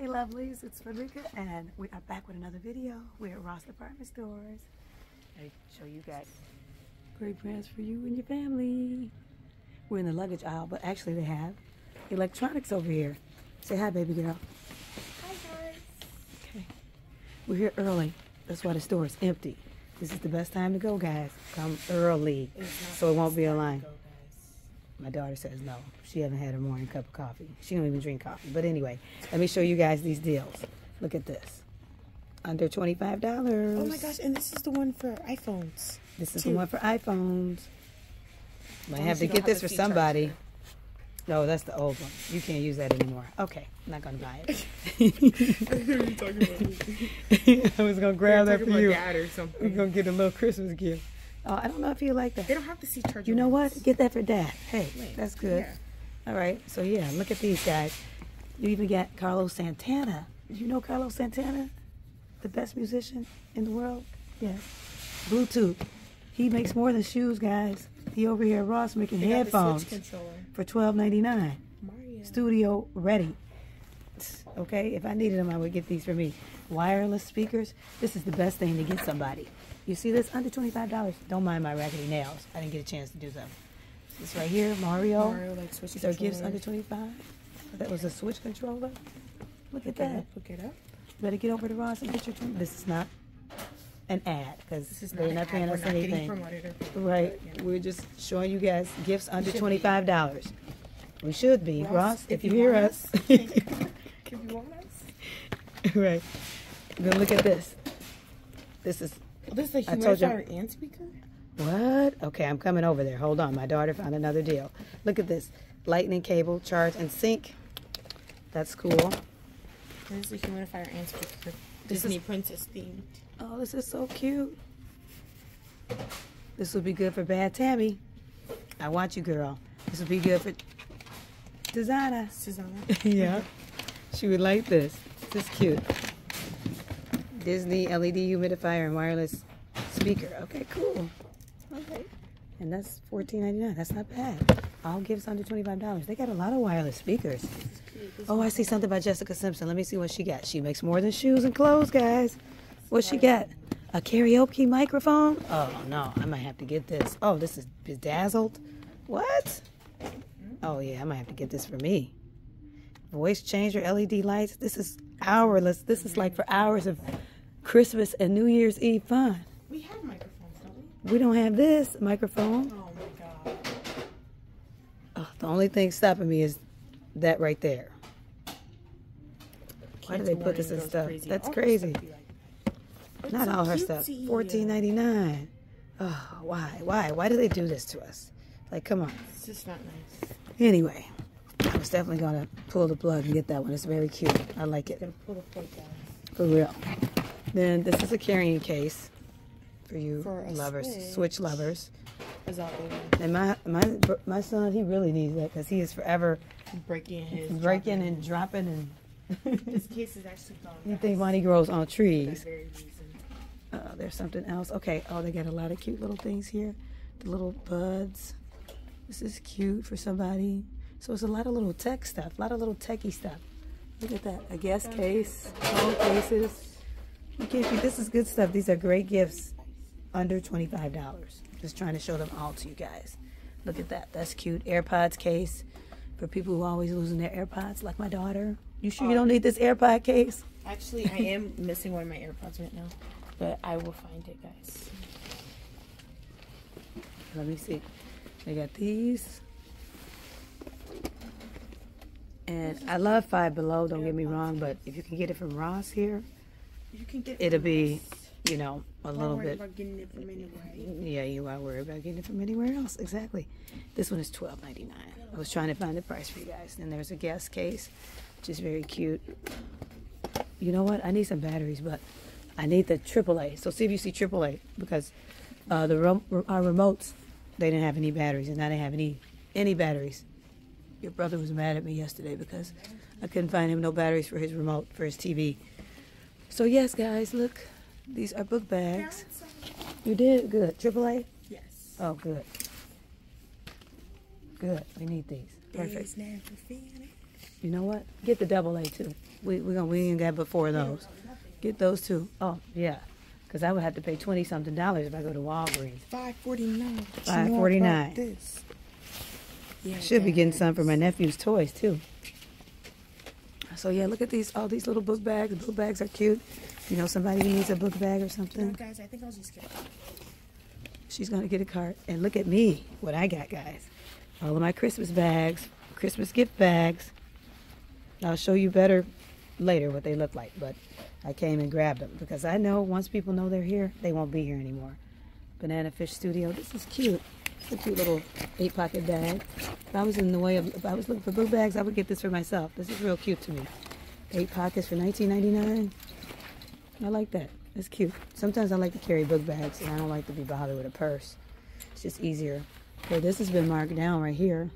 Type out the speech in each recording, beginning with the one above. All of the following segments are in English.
Hey lovelies, it's Frederica and we are back with another video. We're at Ross Department Stores. I show you guys great brands for you and your family. We're in the luggage aisle, but actually they have electronics over here. Say hi, baby girl. Hi guys. Okay. We're here early. That's why the store is empty. This is the best time to go, guys. Come early, so it won't be a line. My daughter says no. She hasn't had her morning cup of coffee. She don't even drink coffee. But anyway, let me show you guys these deals. Look at this. Under twenty-five dollars. Oh my gosh, and this is the one for iPhones. This is Two. the one for iPhones. Might have to get this for somebody. charger. No, that's the old one. You can't use that anymore. Okay, I'm not gonna buy it. you talking about I was gonna grab that for you. dad or We're something. gonna get a little Christmas gift. Oh, I don't know if you like that. They don't have the C charger. You know what? Get that for dad. Hey, Wait, that's good. yeah. All right. So yeah, look at these guys. You even got Carlos Santana. Do you know Carlos Santana, the best musician in the world. Yeah. Bluetooth. He makes more than shoes, guys. He over here at Ross making They headphones for twelve ninety nine. Mario. Studio ready. Okay, if I needed them, I would get these for me. Wireless speakers. This is the best thing to get somebody. You see this under twenty five dollars. Don't mind my raggedy nails. I didn't get a chance to do them. This right here, Mario. Mario like Switch These are gifts under twenty five. That was a Switch controller. Look at that. up. Look it up. Better get over to Ross and get your. Twenty. This is not an ad because This is they're not, paying ad. us We're anything. Right. We're just showing you guys gifts under twenty five dollars. We should be. Ross, Ross, if, if you, you hear us. us. If you want us. right. Then look at this. This is This is a I told you- humidifier and speaker. what? Okay, I'm coming over there. Hold on. My daughter found another deal. Look at this. Lightning cable, charge and sync. That's cool. This is a humidifier and speaker. This Disney princess themed. Oh, this is so cute. This would be good for Bad Tammy. I want you, girl. This would be good for Designer. Susanna. yeah. She would like this. This is cute. Disney LED humidifier and wireless speaker. Okay, cool. Okay. And that's fourteen ninety nine. That's not bad. All gifts under twenty five dollars. They got a lot of wireless speakers. Oh, I see something about Jessica Simpson. Let me see what she got. She makes more than shoes and clothes, guys. What she got? A karaoke microphone? Oh no, I might have to get this. Oh, this is bedazzled. What? Oh yeah, I might have to get this for me. Voice changer, LED lights. This is hourless. This is like for hours of Christmas and New Year's Eve fun. We have microphones, don't we? We don't have this microphone. Oh my god. Oh, the only thing stopping me is that right there. Why do they put this in stuff? crazy. That's All crazy. stuff Not so all her stuff. Fourteen ninety nine. Oh, why? Why? Why do they do this to us? Like, come on. It's just not nice. Anyway, I was definitely gonna pull the plug and get that one. It's very cute. I like it Gonna pull the plug down. for real. Then this is a carrying case for you For lovers, Switch. Switch lovers. There And my my my son, he really needs that because he is forever breaking his breaking and dropping and. This case is actually gone. You think money grows on trees? Uh, there's something else. Okay. Oh, they got a lot of cute little things here. The little buds. This is cute for somebody. So it's a lot of little tech stuff. A lot of little techie stuff. Look at that. A guest case. Phone cases. You This is good stuff. These are great gifts. Under twenty-five dollars. Just trying to show them all to you guys. Look at that. That's cute. AirPods case for people who are always losing their AirPods, like my daughter. You sure you don't need this AirPod case? Actually, I am missing one of my AirPods right now, but I will find it, guys. Let me see. They got these. And I love Five Below, don't get me wrong, but if you can get it from Ross here, You can get. it'll be, you know, a little bit. About getting it from anywhere. Yeah, you are worried about getting it from anywhere else. Exactly. This one is twelve ninety nine. I was trying to find the price for you guys. Then there's a guest case, which is very cute. You know what? I need some batteries, but I need the AAA. So see if you see AAA because uh, the rem- our remotes they didn't have any batteries, and I didn't have any any batteries. Your brother was mad at me yesterday because I couldn't find him no batteries for his remote for his TV. So yes, guys, look, these are book bags. You did good. AAA. Yes. Oh, good. Good. We need these. Perfect. Days never feeling. You know what? Get the double A too. We we gonna we ain't got but four of those. Get those two. Oh yeah, because I would have to pay twenty something dollars if I go to Walgreens. Five forty nine. $5.49. This. Yeah, I should be getting some for my nephew's toys too. So yeah, look at these all these little book bags. Book bags are cute. You know, somebody who needs a book bag or You know, something. guys, I think I'll just get. She's gonna get a cart. And look at me, what I got, guys. All of my Christmas bags, Christmas gift bags. I'll show you better later what they look like, but I came and grabbed them because I know once people know they're here, they won't be here anymore. Banana Fish Studio. This is cute. It's a cute little eight pocket bag. If I was in the way of, if I was looking for book bags, I would get this for myself. This is real cute to me. Eight pockets for $19.99. I like that. That's cute. Sometimes I like to carry book bags and I don't like to be bothered with a purse. It's just easier. Okay, this has been marked down right here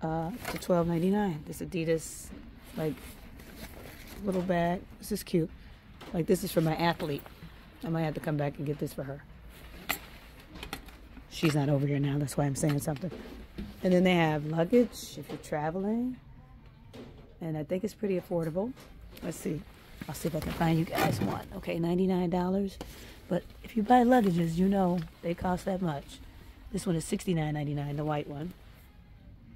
uh, to twelve ninety nine. This Adidas like little bag. This is cute. Like this is for my athlete. I might have to come back and get this for her. She's not over here now. That's why I'm saying something. And then they have luggage if you're traveling. And I think it's pretty affordable. Let's see. I'll see if I can find you guys one. Okay, $99. But if you buy luggages, you know they cost that much. This one is $69.99, the white one.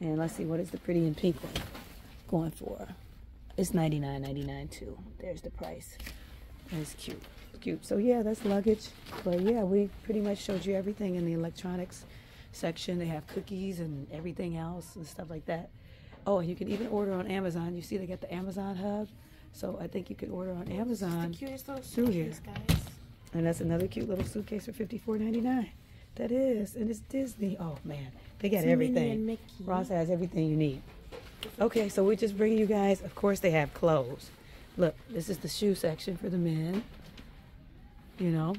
And let's see, what is the pretty and pink one going for? It's $99.99 too. There's the price. That's cute. Cute. So yeah, that's luggage. But yeah, we pretty much showed you everything in the electronics section. They have cookies and everything else and stuff like that. Oh, and you can even order on Amazon. You see they got the Amazon hub. So I think you can order on Amazon. The cutest little through here. guys. And that's another cute little suitcase for fifty four ninety nine. That is, and it's Disney. Oh man, they got It's everything. Ross has everything you need. Okay, so we're just bringing you guys. Of course, they have clothes. Look, this is the shoe section for the men. You know.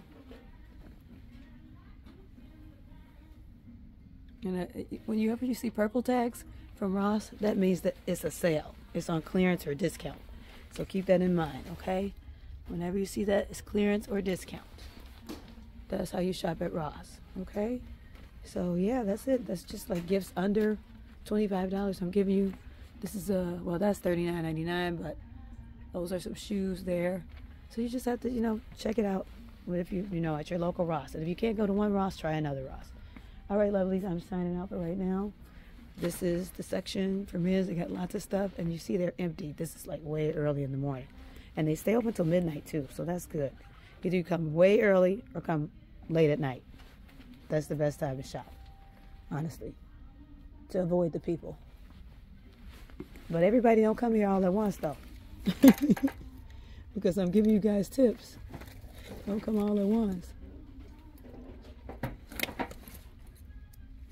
And uh, when you ever you see purple tags from Ross, that means that it's a sale. It's on clearance or discount. So keep that in mind, okay? Whenever you see that, it's clearance or discount. That's how you shop at Ross, okay? So yeah, that's it. That's just like gifts under twenty-five dollars. I'm giving you. This is a, well, that's thirty-nine ninety-nine, but those are some shoes there. So you just have to, you know, check it out. If you, you know, at your local Ross. And if you can't go to one Ross, try another Ross. All right, lovelies, I'm signing out for right now. This is the section for men's. They got lots of stuff, and you see they're empty. This is like way early in the morning, and they stay open till midnight too. So that's good. Either you come way early or come late at night. That's the best time to shop, honestly, to avoid the people. But everybody don't come here all at once though, because I'm giving you guys tips. Don't come all at once.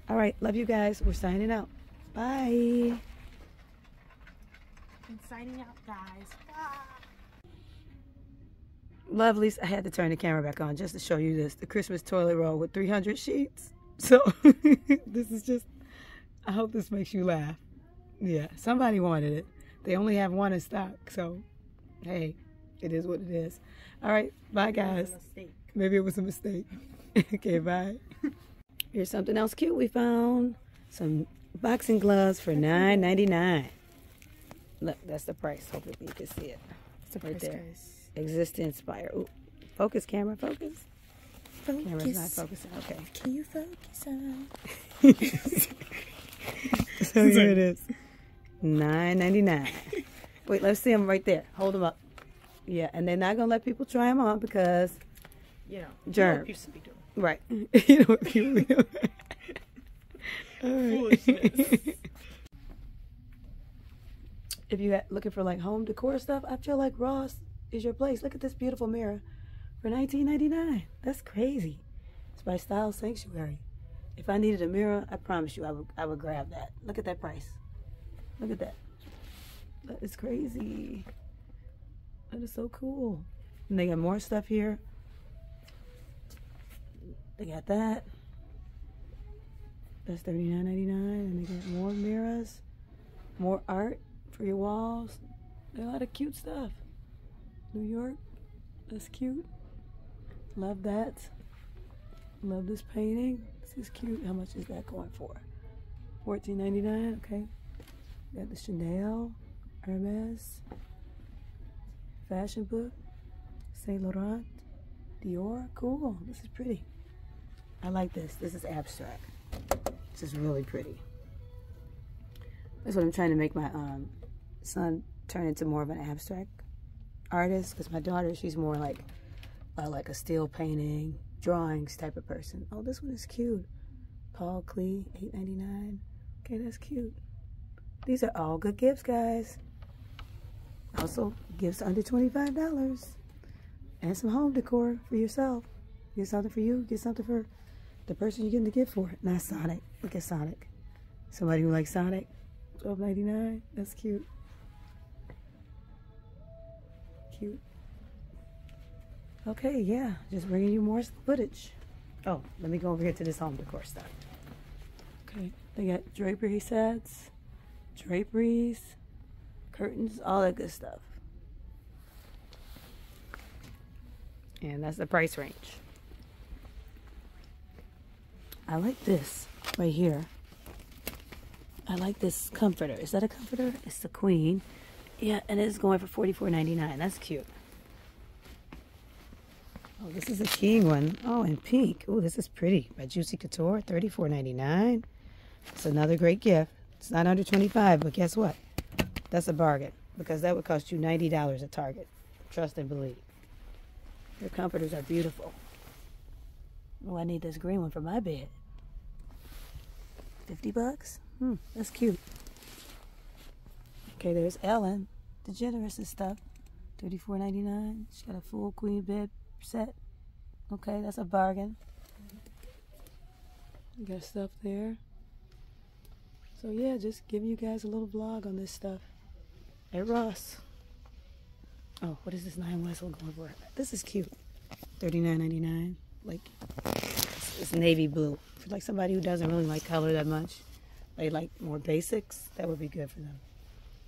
All right, love you guys. We're signing out. Bye. And signing out, guys. Bye. Lovelies, I had to turn the camera back on just to show you this. The Christmas toilet roll with 300 sheets. So this is just, I hope this makes you laugh. Yeah, somebody wanted it. They only have one in stock. So, hey, it is what it is. All right, bye guys. Maybe it was a mistake. okay, bye. Here's something else cute we found. Some boxing gloves for $9.99. Look, that's the price. Hopefully you can see it. It's right there. Exist to inspire. Ooh, focus, camera, focus. Camera's not Focus. focusing. Okay. Can you focus on? So here it is. Nine ninety nine. Wait, let's see them right there. Hold them up. Yeah, and they're not gonna let people try them on because You know, Germ. used to be doing. right. you know what people do. All right. Foolishness. if you're looking for like home decor stuff, I feel like Ross is your place. Look at this beautiful mirror for nineteen ninety nine. That's crazy. It's by Style Sanctuary. If I needed a mirror, I promise you, I would I would grab that. Look at that price. Look at that. That is crazy. That is so cool. And they got more stuff here. They got that. That's thirty nine ninety nine, and they got more mirrors, more art for your walls. They got a lot of cute stuff. New York, that's cute. Love that. Love this painting. This is cute. How much is that going for? Fourteen ninety nine. Okay. Got the Chanel, Hermes, Fashion Book, Saint Laurent, Dior. Cool. This is pretty. I like this. This is abstract. This is really pretty. That's what I'm trying to make my um, son turn into more of an abstract artist. Because my daughter, she's more like uh, like a still painting, drawings type of person. Oh, this one is cute. Paul Klee, eight ninety nine. Okay, that's cute. These are all good gifts, guys. Also, gifts under $25. And some home decor for yourself. Get something for you, get something for the person you're getting the gift for. Not Sonic. Look at Sonic. Somebody who likes Sonic. Twelve ninety nine. That's cute. Cute. Okay, yeah. Just bringing you more footage. Oh, let me go over here to this home decor stuff. Okay, they got drapery sets, draperies, curtains, all that good stuff. And that's the price range. I like this right here. I like this comforter. Is that a comforter? It's the queen. Yeah, and it's going for $44.99. That's cute. Oh, this is a king one. Oh, in pink. Oh, this is pretty. By Juicy Couture, $34.99. It's another great gift. It's not under 25 but guess what? That's a bargain because that would cost you $90 at Target. Trust and believe. Your comforters are beautiful. Oh, I need this green one for my bed. 50 bucks? Hmm, that's cute. Okay, there's Ellen DeGeneres and stuff. Thirty-four ninety-nine. She got a full queen bed set. Okay, that's a bargain. You got stuff there. So yeah, just giving you guys a little vlog on this stuff. At Ross. Oh, what is this nine Whistle going for? This is cute. Thirty-nine ninety-nine. Like it's navy blue. For like somebody who doesn't really like color that much, they like more basics, that would be good for them.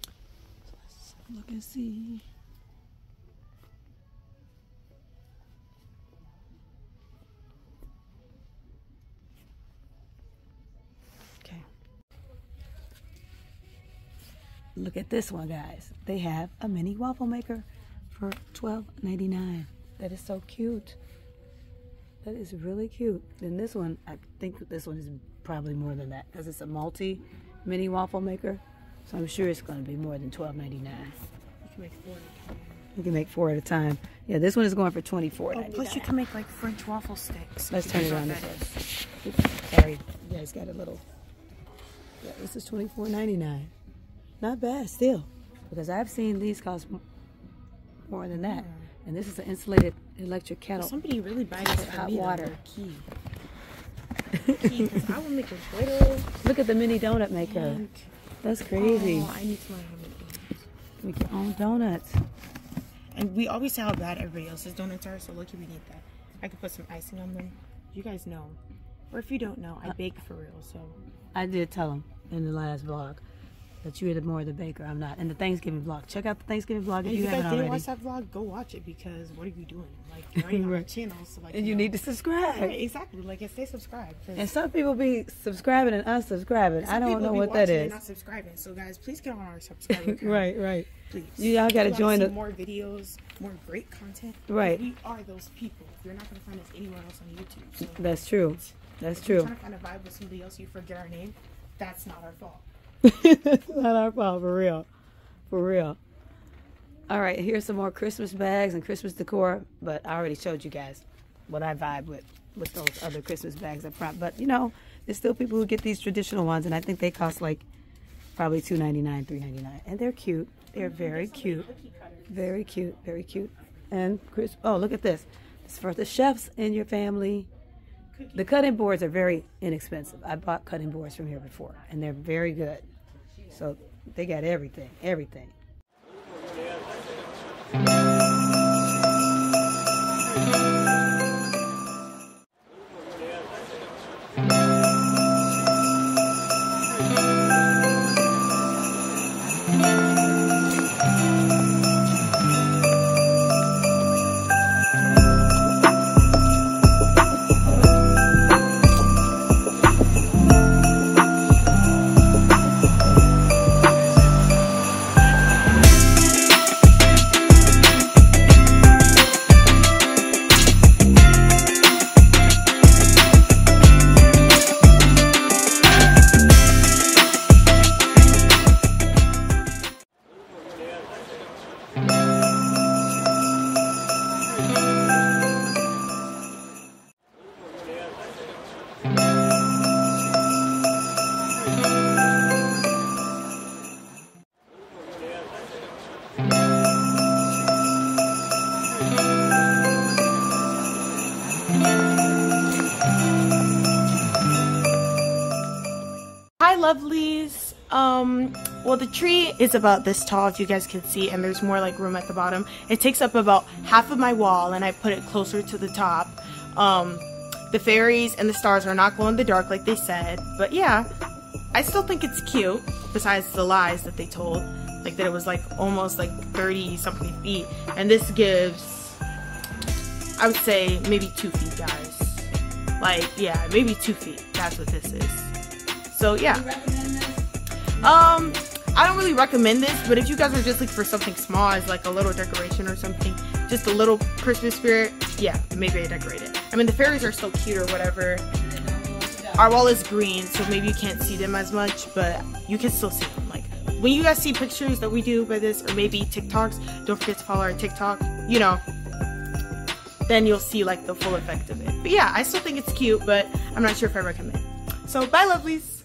So let's look and see. Look at this one, guys. They have a mini waffle maker for $12.99. That is so cute. That is really cute. Then this one, I think this one is probably more than that because it's a multi mini waffle maker. So I'm sure it's going to be more than $12.99. You can make four. You can make four at a time. Yeah, this one is going for $24.99. Oh, plus you can make like French waffle sticks. Let's turn it around this way. Oops, Sorry, you guys got a little. Yeah, this is $24.99. Not bad still, because I've seen these cost more than that. Mm-hmm. And this is an insulated electric kettle. Somebody really buy this for Hot me, water. Key. Key, I will make a little. Look at the mini donut maker. And, That's crazy. oh, I need to learn how to make your own donuts. And we always say how bad everybody else's donuts are, so lucky we need that. I could put some icing on them. You guys know. Or if you don't know, I uh, bake for real, so. I did tell them in the last vlog that you're the more the baker. I'm not. In the Thanksgiving vlog. Check out the Thanksgiving vlog if if you haven't didn't already. watch that vlog, go watch it because what are you doing? Like, you're already on Right. channel, so like. And you know. need to subscribe. Right, exactly. Like, and stay subscribed. And some people be subscribing and unsubscribing. I don't know what that watching and not subscribing. So, guys, please get on our subscriber count. right, right. Please. You all gotta If join the- more videos, more great content. Right. We are those people. You're not gonna find us anywhere else on YouTube. So That's true. That's if you're true. trying to find a vibe with somebody else, you forget our name. That's not our fault. It's not our fault, for real. For real. All right, here's some more Christmas bags and Christmas decor, but I already showed you guys what I vibe with with those other Christmas bags up front. But you know, there's still people who get these traditional ones, and I think they cost like probably two ninety nine, three ninety nine, and they're cute. They're very cute, very cute, very cute. And Chris, oh look at this! It's for the chefs in your family. The cutting boards are very inexpensive. I bought cutting boards from here before, and they're very good. So they got everything, everything. Lovelies. Um, well, the tree is about this tall, if you guys can see, and there's more like room at the bottom. It takes up about half of my wall, and I put it closer to the top. Um, the fairies and the stars are not glow in the dark like they said, but yeah, I still think it's cute, besides the lies that they told. Like that it was like almost like 30 something feet. And this gives, I would say maybe two feet, guys. Like, yeah, maybe two feet. That's what this is. So yeah. Um, I don't really recommend this, but if you guys are just looking for something small as like a little decoration or something, just a little Christmas spirit, yeah, maybe I decorate it. I mean, the fairies are so cute or whatever. Our wall is green, so maybe you can't see them as much, but you can still see them. Like, when you guys see pictures that we do by this, or maybe TikToks, don't forget to follow our TikTok, you know, then you'll see like the full effect of it. But yeah, I still think it's cute, but I'm not sure if I recommend. So bye lovelies!